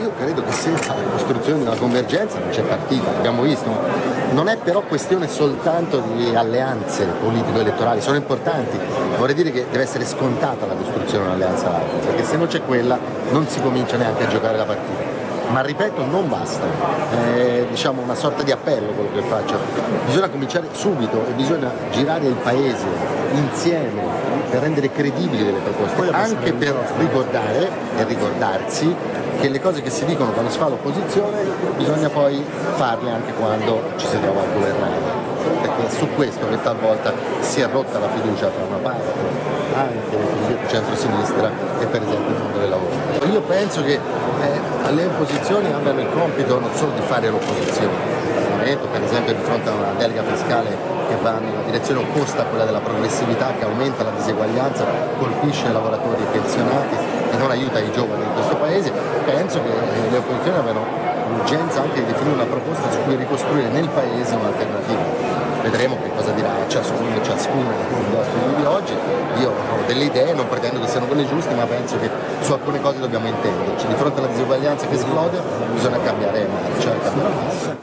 io credo che senza la costruzione di una convergenza non c'è partita, abbiamo visto. Non è però questione soltanto di alleanze politico-elettorali, sono importanti. Vorrei dire che deve essere scontata la costruzione di un'alleanza larga, perché se non c'è quella non si comincia neanche a giocare la partita ma ripeto non basta, è diciamo, una sorta di appello quello che faccio, bisogna cominciare subito e bisogna girare il paese insieme per rendere credibili delle proposte, anche per ricordare e ricordarsi che le cose che si dicono quando si fa l'opposizione bisogna poi farle anche quando ci si trova a governare. Perché è su questo che talvolta si è rotta la fiducia tra una parte, anche il centro-sinistra e per esempio il mondo del lavoro. Penso che eh, le opposizioni abbiano il compito non solo di fare l'opposizione, per esempio di fronte a una delega fiscale che va nella direzione opposta a quella della progressività che aumenta la diseguaglianza, colpisce i lavoratori pensionati e non aiuta i giovani in questo paese, penso che le opposizioni abbiano l'urgenza anche di definire una proposta su cui ricostruire nel paese un'alternativa. Vedremo che cosa dirà ciascuno e ciascuna dei nostri di oggi. Io ho delle idee, non pretendo che siano quelle giuste, ma penso che su alcune cose dobbiamo intenderci. Di fronte alla disuguaglianza che esplode bisogna cambiare marcia.